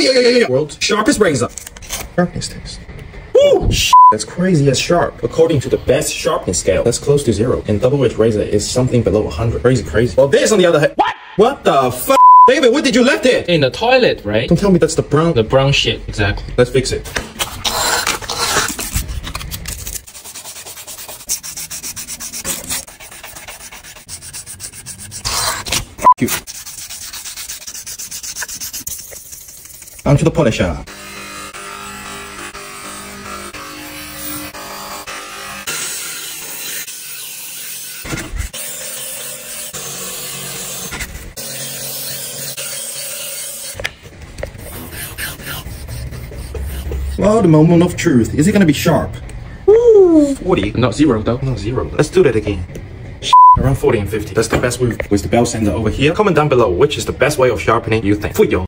yeah, yeah, yeah. World's sharpest razor. Sharpness test. Woo! That's crazy as sharp. According to the BESS sharpness scale, that's close to zero. And double edged razor is something below 100. Crazy, crazy. Well, this on the other hand. What? What the f? David, where did you left it? In the toilet, right? Don't tell me that's the brown. The brown shit, exactly. Let's fix it. you. Onto the polisher. Well, the moment of truth. Is it gonna be sharp? Woo! 40. Not zero though. Not zero. Let's do that again. Around 40 and 50. That's the best move. With the belt sander over here. Comment down below which is the best way of sharpening you think. 富有